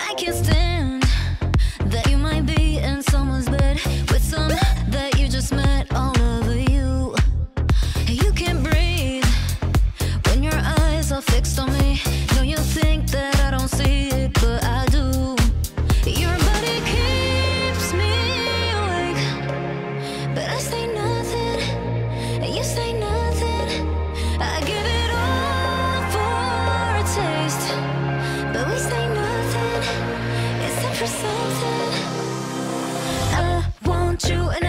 I can still for something. I want you and